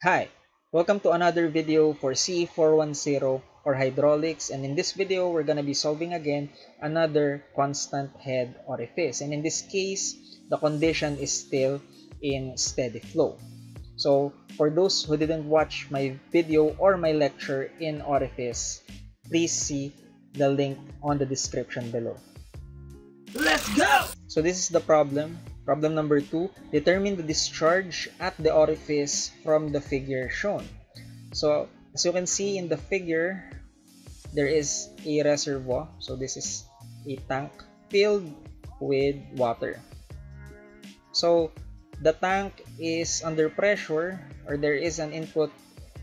Hi, welcome to another video for C410 or hydraulics and in this video we're gonna be solving again another constant head orifice and in this case the condition is still in steady flow. So for those who didn't watch my video or my lecture in orifice, please see the link on the description below. Let's go! So this is the problem. Problem number two, determine the discharge at the orifice from the figure shown. So as you can see in the figure, there is a reservoir. So this is a tank filled with water. So the tank is under pressure or there is an input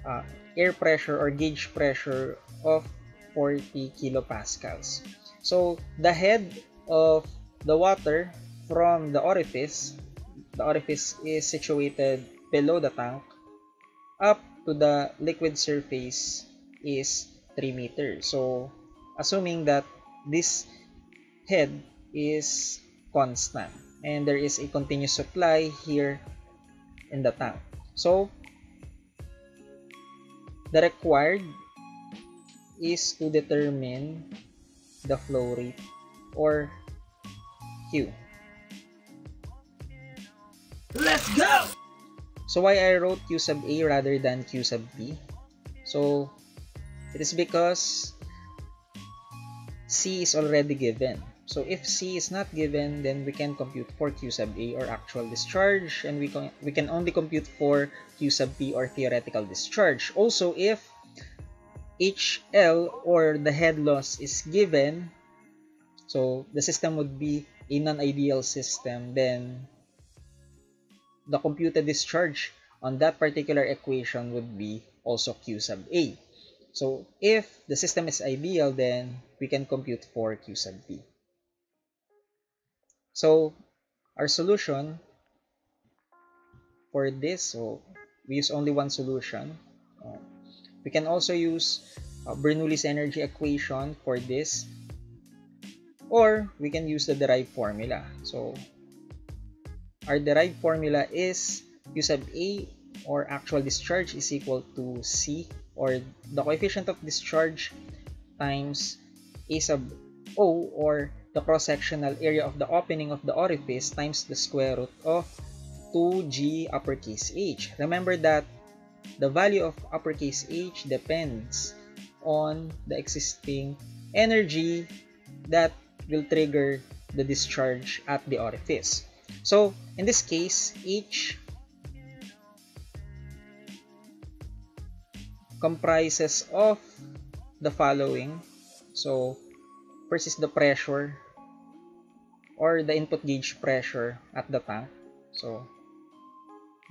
uh, air pressure or gauge pressure of 40 kilopascals. So the head of the water from the orifice, the orifice is situated below the tank, up to the liquid surface is 3 meters. So assuming that this head is constant and there is a continuous supply here in the tank. So the required is to determine the flow rate or Q. Let's go! So why I wrote Q sub A rather than Q sub B? So it is because C is already given. So if C is not given, then we can compute for Q sub A or actual discharge and we can, we can only compute for Q sub B or theoretical discharge. Also, if HL or the head loss is given, so the system would be a non-ideal system, then the computed discharge on that particular equation would be also Q sub A. So if the system is ideal, then we can compute for Q sub B. So our solution for this, so we use only one solution. Uh, we can also use uh, Bernoulli's energy equation for this or we can use the derived formula. So our derived formula is Q sub A or actual discharge is equal to C or the coefficient of discharge times A sub O or the cross-sectional area of the opening of the orifice times the square root of 2g uppercase h. Remember that the value of uppercase h depends on the existing energy that will trigger the discharge at the orifice. So, in this case, each comprises of the following. So, first is the pressure or the input gauge pressure at the tank. So,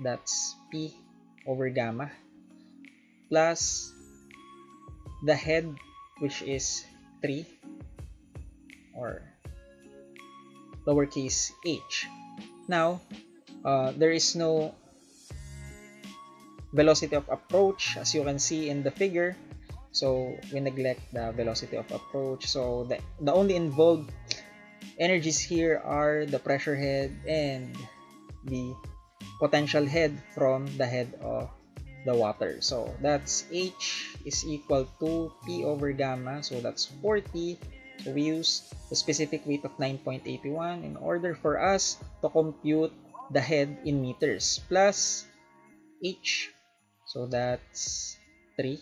that's P over gamma plus the head which is 3 or lowercase h. Now, uh, there is no velocity of approach as you can see in the figure. So, we neglect the velocity of approach. So, the, the only involved energies here are the pressure head and the potential head from the head of the water. So, that's H is equal to P over gamma. So, that's 40 so we use the specific weight of 9.81 in order for us to compute the head in meters plus h. So that's 3.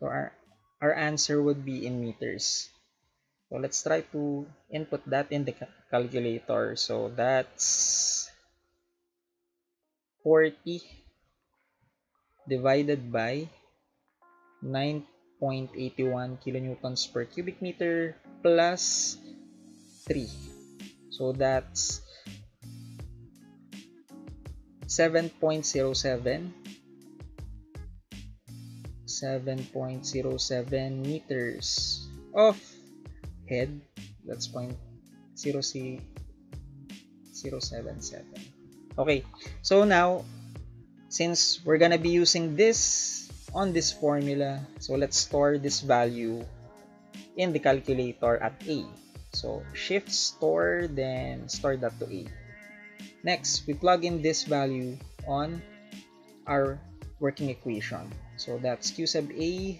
So our, our answer would be in meters. So let's try to input that in the calculator. So that's 40 divided by 9 0.81 kilonewtons per cubic meter plus 3. So that's 7.07 7.07 meters of head that's 0.077 okay so now since we're gonna be using this on this formula. So let's store this value in the calculator at A. So shift store, then store that to A. Next, we plug in this value on our working equation. So that's Q sub A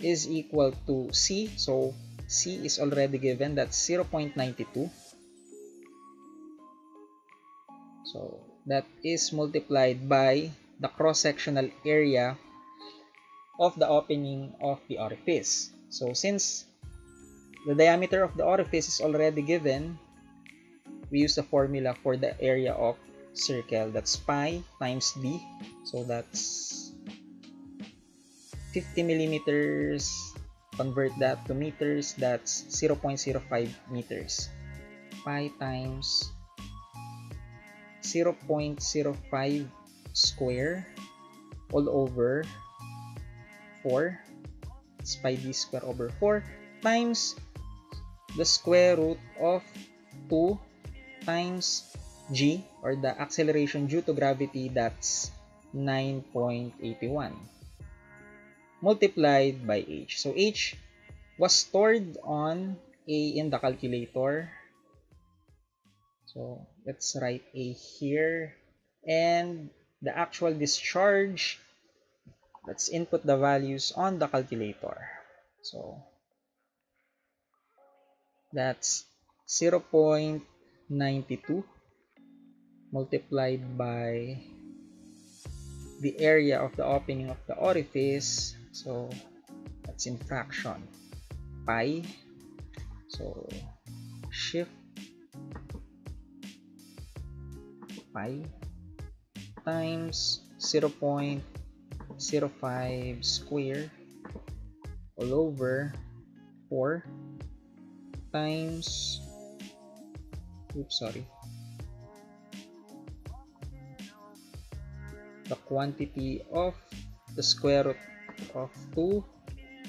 is equal to C. So C is already given. That's 0.92. So that is multiplied by the cross-sectional area of the opening of the orifice. So since the diameter of the orifice is already given, we use the formula for the area of circle. That's pi times d. So that's 50 millimeters. Convert that to meters. That's 0.05 meters. Pi times 0.05 square all over 4 it's pi d square over 4 times the square root of 2 times g or the acceleration due to gravity that's 9.81 multiplied by h. So h was stored on a in the calculator. So let's write a here. And the actual discharge let's input the values on the calculator. So that's 0.92 multiplied by the area of the opening of the orifice. So that's in fraction pi. So shift pi times 0.05 square all over 4 times oops sorry. The quantity of the square root of 2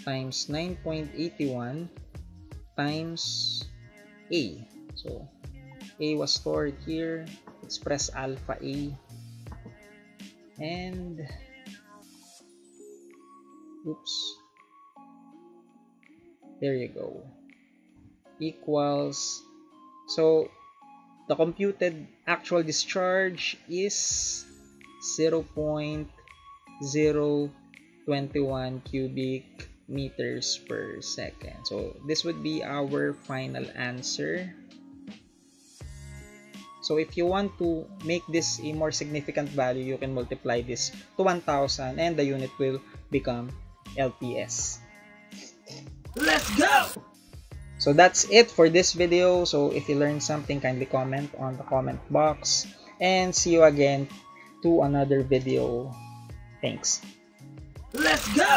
times 9.81 times a. So a was stored here. Express alpha a and oops. There you go. Equals so the computed actual discharge is 0.021 cubic meters per second. So this would be our final answer so if you want to make this a more significant value, you can multiply this to 1000 and the unit will become LPS. Let's go! So that's it for this video. So if you learned something, kindly comment on the comment box. And see you again to another video. Thanks. Let's go!